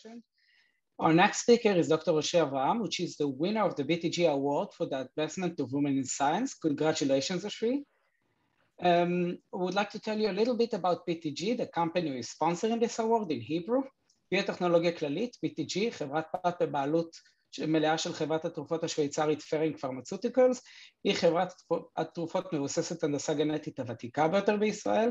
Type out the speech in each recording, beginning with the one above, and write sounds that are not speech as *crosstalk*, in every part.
section. Our next speaker is Dr. Oshri Avraham, which is the winner of the BTG Award for the Advancement of Women in Science. Congratulations, Oshri. Um, we would like to tell you a little bit about BTG, the company who is sponsoring this award in Hebrew. ביוטכנולוגיה כללית, BTG, חברת פרט בבעלות מלאה של חברת התרופות השוויצרית פרינג פרמצוטיקלס, היא חברת התרופות מבוססת הנדסה גנטית הוותיקה ביותר בישראל,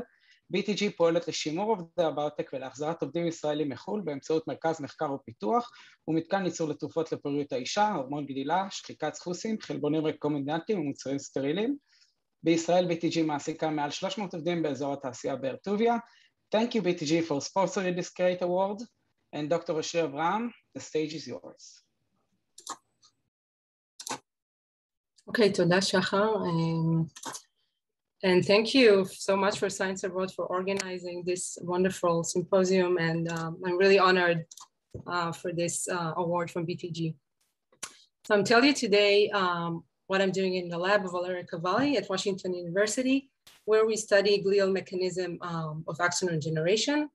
BTG פועלת לשימור עובדי הביוטק ולהחזרת עובדים ישראלים מחו"ל באמצעות מרכז מחקר ופיתוח ומתקן ייצור לתרופות לפוריות האישה, הורמון גדילה, שחיקת סחוסים, חלבונים רקומנדנטיים ומוצרים סטריליים. בישראל BTG מעסיקה מעל 300 עובדים באזור התעשייה באר טוביה. Thank you BTG for sponsoring this great award. And Dr. Roshé Avraham, the stage is yours. Okay, תודה שחר. Um, and thank you so much for Science Abroad for organizing this wonderful symposium. And um, I'm really honored uh, for this uh, award from BTG. So I'm telling you today um, what I'm doing in the lab of Valeria Cavalli at Washington University, where we study glial mechanism um, of axonal generation.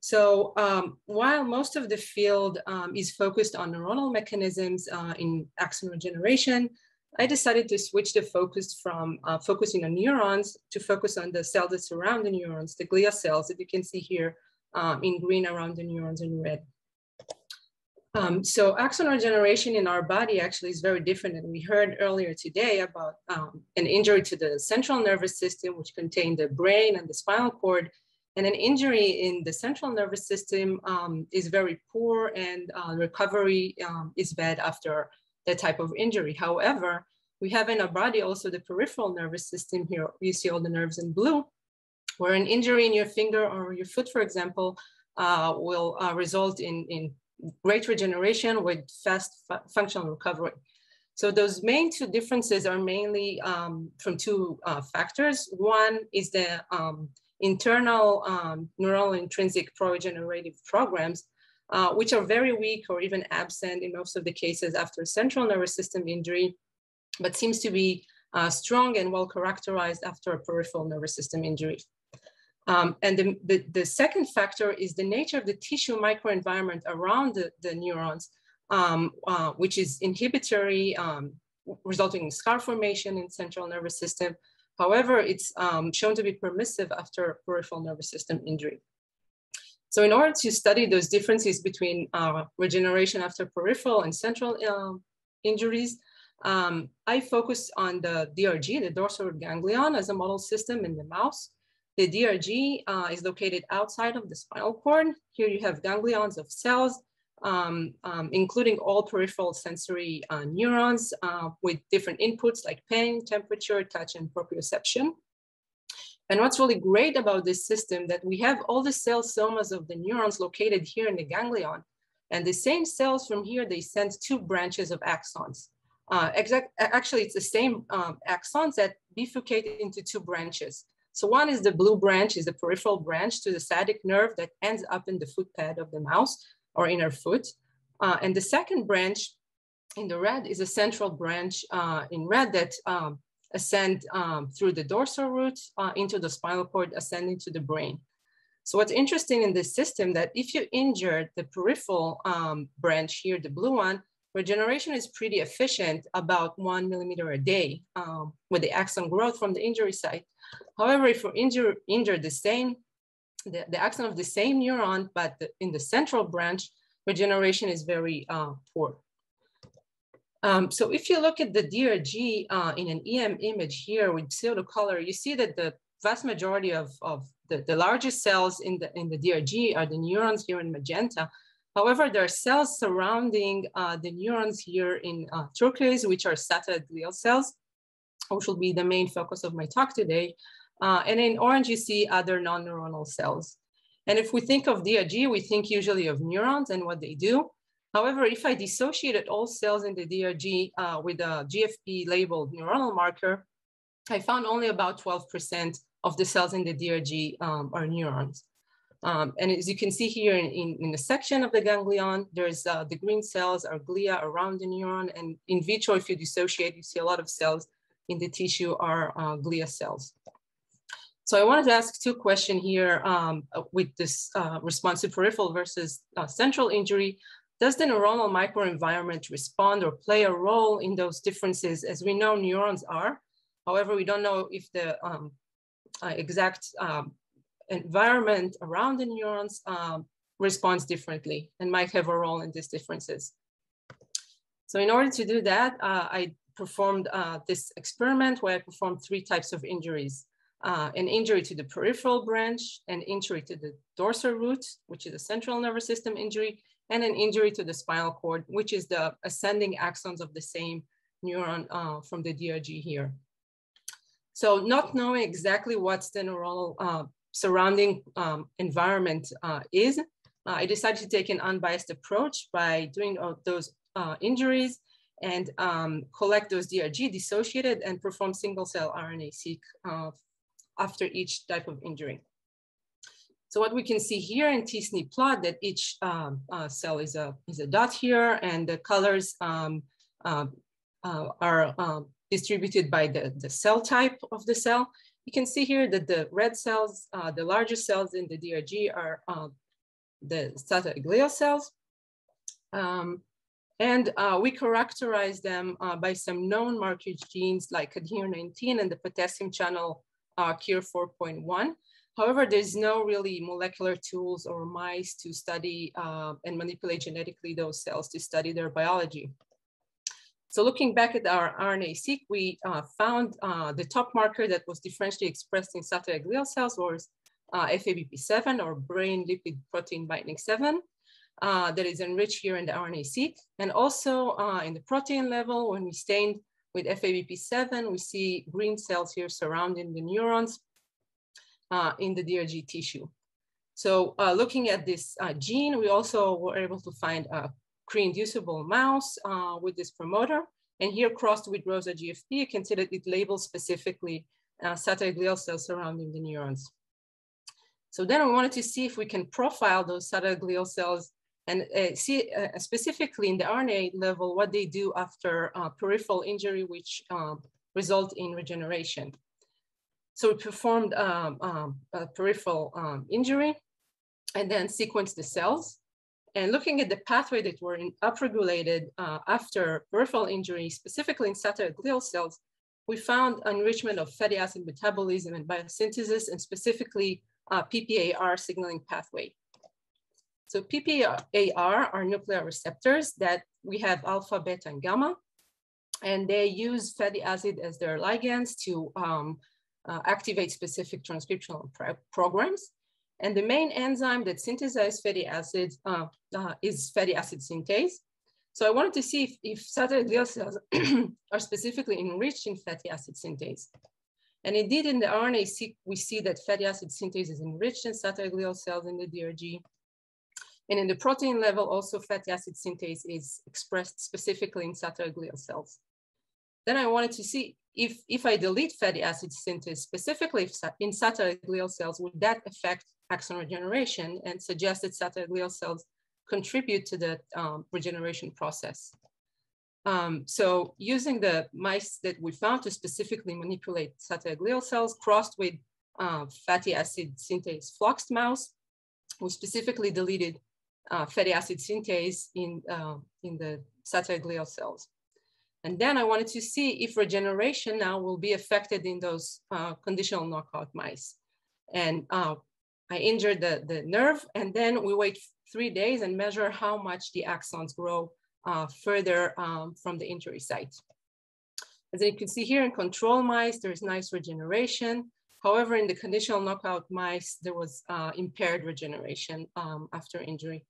So um, while most of the field um, is focused on neuronal mechanisms uh, in axonal generation, I decided to switch the focus from uh, focusing on neurons to focus on the cells that surround the neurons, the glia cells that you can see here um, in green around the neurons in red. Um, so axonal generation in our body actually is very different. And we heard earlier today about um, an injury to the central nervous system, which contained the brain and the spinal cord. And an injury in the central nervous system um, is very poor and uh, recovery um, is bad after that type of injury. However, we have in our body also the peripheral nervous system here. You see all the nerves in blue, where an injury in your finger or your foot, for example, uh, will uh, result in, in great regeneration with fast fu functional recovery. So those main two differences are mainly um, from two uh, factors. One is the um, internal um, neural intrinsic pro-regenerative programs uh, which are very weak or even absent in most of the cases after central nervous system injury, but seems to be uh, strong and well characterized after a peripheral nervous system injury. Um, and the, the, the, second factor is the nature of the tissue microenvironment around the, the neurons, um, uh, which is inhibitory, um, resulting in scar formation in central nervous system. However, it's um, shown to be permissive after peripheral nervous system injury. So in order to study those differences between uh, regeneration after peripheral and central uh, injuries, um, I focused on the DRG, the dorsal ganglion as a model system in the mouse. The DRG uh, is located outside of the spinal cord. Here you have ganglions of cells, um, um, including all peripheral sensory uh, neurons uh, with different inputs like pain, temperature, touch, and proprioception. And what's really great about this system that we have all the cell somas of the neurons located here in the ganglion. And the same cells from here, they send two branches of axons. Uh, exact, actually, it's the same um, axons that bifurcate into two branches. So one is the blue branch, is the peripheral branch to the sciatic nerve that ends up in the foot pad of the mouse or inner foot. Uh, and the second branch in the red is a central branch uh, in red that um, ascend um, through the dorsal root uh, into the spinal cord, ascending to the brain. So what's interesting in this system that if you injure the peripheral um, branch here, the blue one, regeneration is pretty efficient, about one millimeter a day um, with the axon growth from the injury site. However, if you injure, injure the same, the, the axon of the same neuron, but the, in the central branch, regeneration is very uh, poor. Um, so if you look at the DRG uh, in an EM image here with pseudo color, you see that the vast majority of, of the, the largest cells in the, in the DRG are the neurons here in magenta. However, there are cells surrounding uh, the neurons here in uh, turquoise, which are glial cells, which will be the main focus of my talk today. Uh, and in orange, you see other non-neuronal cells. And if we think of DRG, we think usually of neurons and what they do. However, if I dissociated all cells in the DRG uh, with a GFP labeled neuronal marker, I found only about 12% of the cells in the DRG um, are neurons. Um, and as you can see here in, in, the section of the ganglion, there's uh, the green cells are glia around the neuron. And in vitro, if you dissociate, you see a lot of cells in the tissue are uh, glia cells. So I wanted to ask two questions here um, with this uh, response to peripheral versus uh, central injury. Does the neuronal microenvironment respond or play a role in those differences? As we know, neurons are. However, we don't know if the um, uh, exact um, environment around the neurons um, responds differently and might have a role in these differences. So in order to do that, uh, I performed uh, this experiment where I performed three types of injuries uh, an injury to the peripheral branch, an injury to the dorsal root, which is a central nervous system injury, and an injury to the spinal cord, which is the ascending axons of the same neuron uh, from the DRG here. So not knowing exactly what's the neuronal uh, surrounding um, environment uh, is, uh, I decided to take an unbiased approach by doing those uh, injuries and um, collect those DRG dissociated and perform single cell RNA-seq uh, after each type of injury. So what we can see here in t-SNE plot that each um, uh, cell is a, is a dot here and the colors um, uh, uh, are um, distributed by the, the cell type of the cell. You can see here that the red cells, uh, the largest cells in the DRG are uh, the satellite glial cells. Um, and uh, we characterize them by some known markers genes like cadherin-19 and the potassium channel uh, KIR 4.1. However, there's no really molecular tools or mice to study uh, and manipulate genetically those cells to study their biology. So looking back at our RNA-seq, we uh, found uh, the top marker that was differentially expressed in satellite glial cells was uh, FABP7 or brain lipid protein binding 7 uh, that is enriched here in the RNA-seq. And also uh, in the protein level, when we stained with FABP7, we see green cells here surrounding the neurons uh, in the DRG tissue. So uh, looking at this uh, gene, we also were able to find a Cre-inducible mouse uh, with this promoter. And here crossed with ROSA GFP, you can see that it labels specifically uh, satellite glial cells surrounding the neurons. So then we wanted to see if we can profile those satellite glial cells and uh, see uh, specifically in the RNA level what they do after uh, peripheral injury, which um, result in regeneration. So we performed um, um, a peripheral um, injury and then sequenced the cells. And looking at the pathway that were upregulated uh, after peripheral injury, specifically in satellite glial cells, we found enrichment of fatty acid metabolism and biosynthesis, and specifically uh, PPAR signaling pathway. So PPAR are nuclear receptors that we have alpha, beta, and gamma, and they use fatty acid as their ligands to um, uh, activate specific transcriptional programs. And the main enzyme that synthesizes fatty acids uh, uh, is fatty acid synthase. So I wanted to see if, if satellite glial cells *clears throat* are specifically enriched in fatty acid synthase. And indeed, in the RNA-seq, we see that fatty acid synthase is enriched in satellite glial cells in the DRG. And in the protein level, also fatty acid synthase is expressed specifically in satellite glial cells. Then I wanted to see if, if I delete fatty acid synthase specifically in satellite glial cells, would that affect axon regeneration and suggest that satellite glial cells contribute to the um, regeneration process. Um, so using the mice that we found to specifically manipulate satellite glial cells crossed with uh, fatty acid synthase floxed mouse, we specifically deleted uh, fatty acid synthase in, uh, in the satellite glial cells. And then I wanted to see if regeneration now will be affected in those uh, conditional knockout mice. And uh, I injured the, the nerve and then we wait three days and measure how much the axons grow uh, further um, from the injury site. As you can see here in control mice, there's nice regeneration. However, in the conditional knockout mice, there was uh, impaired regeneration um, after injury.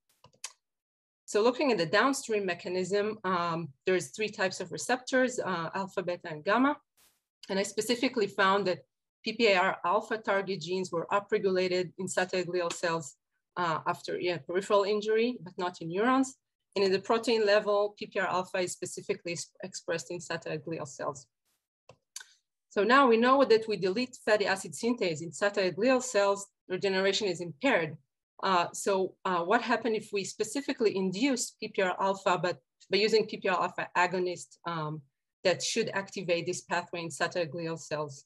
So looking at the downstream mechanism, um, there's three types of receptors, uh, alpha, beta, and gamma. And I specifically found that PPAR alpha target genes were upregulated in satellite glial cells uh, after yeah, peripheral injury, but not in neurons. And in the protein level, PPAR alpha is specifically expressed in satellite glial cells. So now we know that we delete fatty acid synthase in satellite glial cells, regeneration is impaired. Uh, so uh, what happened if we specifically induce PPAR alpha, but by using PPAR alpha agonist um, that should activate this pathway in satellite glial cells?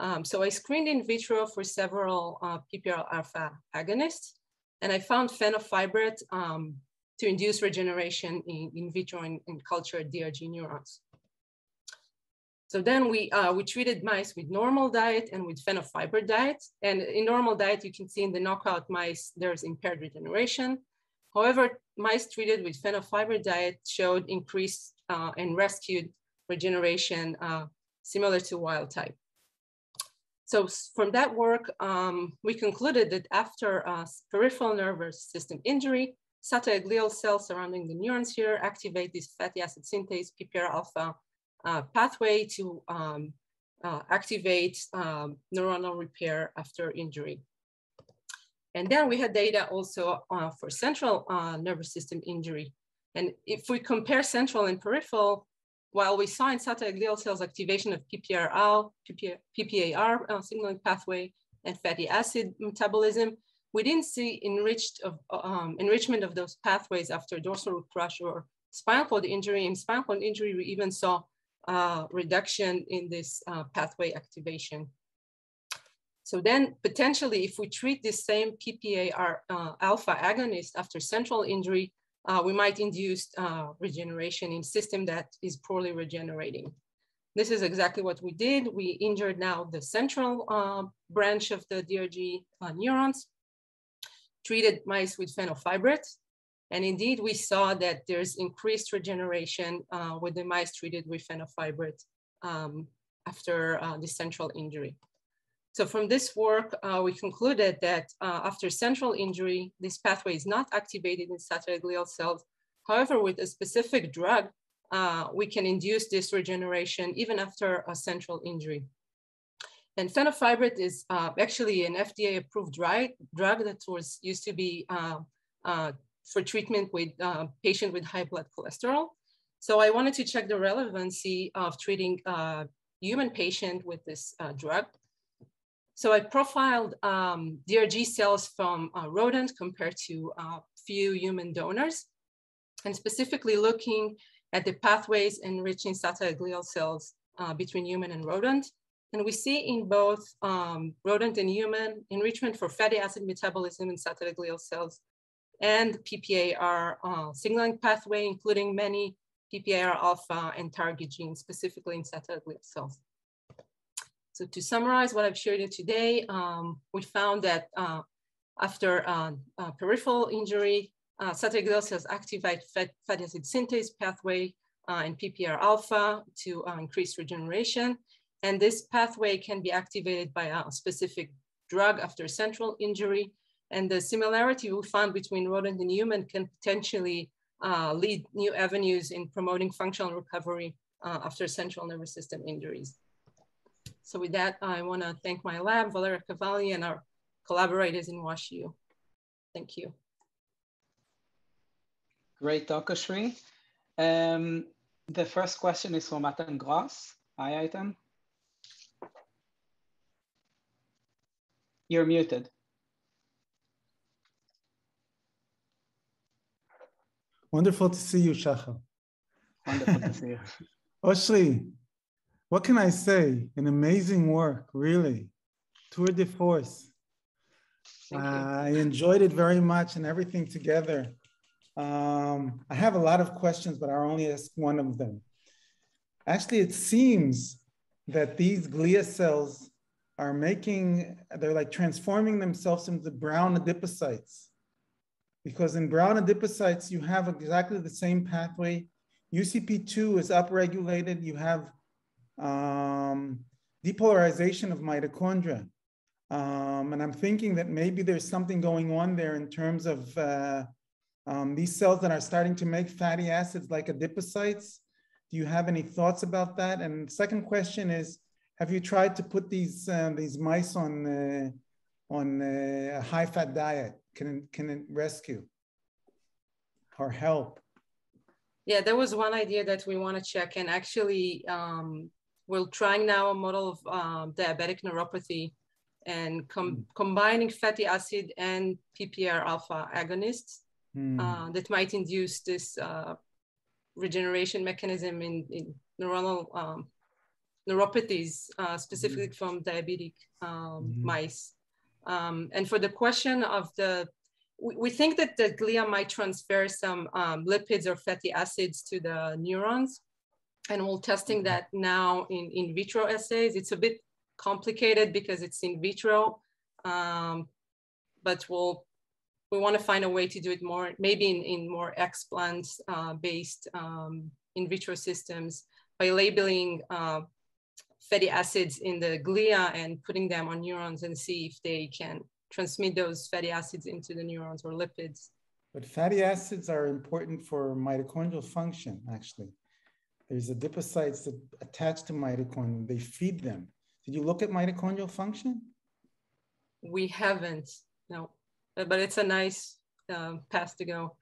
Um, so I screened in vitro for several uh, PPAR alpha agonists, and I found fenofibrate um, to induce regeneration in, in vitro in, in cultured DRG neurons. So then we, uh, we treated mice with normal diet and with fenofibrate diet. And in normal diet, you can see in the knockout mice, there's impaired regeneration. However, mice treated with fenofibrate diet showed increased uh, and rescued regeneration uh, similar to wild type. So from that work, um, we concluded that after uh, peripheral nervous system injury, SATA glial cells surrounding the neurons here activate this fatty acid synthase PPAR alpha uh, pathway to um, uh, activate um, neuronal repair after injury. And then we had data also uh, for central uh, nervous system injury. And if we compare central and peripheral, while we saw in SATA glial cells activation of PPAR, PPAR uh, signaling pathway and fatty acid metabolism, we didn't see enriched of, um, enrichment of those pathways after dorsal root crush or spinal cord injury. In spinal cord injury, we even saw uh, reduction in this uh, pathway activation. So then potentially if we treat this same PPAR uh, alpha agonist after central injury, uh, we might induce uh, regeneration in system that is poorly regenerating. This is exactly what we did. We injured now the central branch of the DRG neurons, treated mice with fenofibrate. And indeed, we saw that there's increased regeneration uh, with the mice treated with fenofibrate um, after uh, the central injury. So from this work, uh, we concluded that uh, after central injury, this pathway is not activated in SATA glial cells. However, with a specific drug, uh, we can induce this regeneration even after a central injury. And fenofibrate is uh, actually an FDA approved drug, that was used to be uh, for treatment with patient with high blood cholesterol. So I wanted to check the relevancy of treating a human patient with this drug. So I profiled um, DRG cells from uh, rodent compared to uh, few human donors, and specifically looking at the pathways enriching SATA glial cells uh, between human and rodent. And we see in both um, rodent and human enrichment for fatty acid metabolism in SATA glial cells and PPAR uh, signaling pathway, including many PPAR alpha and target genes, specifically in satellite cells. So to summarize what I've shared you today, um, we found that uh, after uh, uh, peripheral injury, uh, cells activate fat, fatty acid synthase pathway uh, and PPAR alpha to uh, increase regeneration. And this pathway can be activated by a specific drug after central injury. And the similarity we found between rodent and human can potentially uh, lead new avenues in promoting functional recovery after central nervous system injuries. So with that, I wanna thank my lab, Valeria Cavalli, and our collaborators in WashU. Thank you. Great talk, Oshri. Um, the first question is from Matan Gross. Hi, Item. You're muted. Wonderful to see you, Shachar. Wonderful to see you. *laughs* Oshri, what can I say? An amazing work, really. Tour de force. Uh, I enjoyed it very much and everything together. Um, I have a lot of questions, but I'll only ask one of them. Actually, it seems that these glia cells are making, they're like transforming themselves into brown adipocytes. Because in brown adipocytes, you have exactly the same pathway. UCP2 is upregulated. You have um, depolarization of mitochondria. Um, and I'm thinking that maybe there's something going on there in terms of uh, um, these cells that are starting to make fatty acids like adipocytes. Do you have any thoughts about that? And second question is, have you tried to put these uh, these mice on uh, on a high fat diet? Can it, can it rescue or help? Yeah, there was one idea that we want to check, and actually, um, we're trying now a model of um, diabetic neuropathy and com mm. combining fatty acid and PPAR alpha agonists mm. uh, that might induce this uh, regeneration mechanism in, in neuronal um, neuropathies, uh, specifically mm-hmm. from diabetic um, mm-hmm. mice. Um, and for the question of the, we, we, think that the glia might transfer some um, lipids or fatty acids to the neurons. And we're testing mm-hmm. that now in in vitro assays. It's a bit complicated because it's in vitro, um, but we'll we want to find a way to do it more, maybe in, in more explant uh, based um, in vitro systems by labeling uh, fatty acids in the glia and putting them on neurons and see if they can transmit those fatty acids into the neurons or lipids. But fatty acids are important for mitochondrial function, actually. There's adipocytes that attach to mitochondria, they feed them. Did you look at mitochondrial function? We haven't, no, but it's a nice uh, path to go.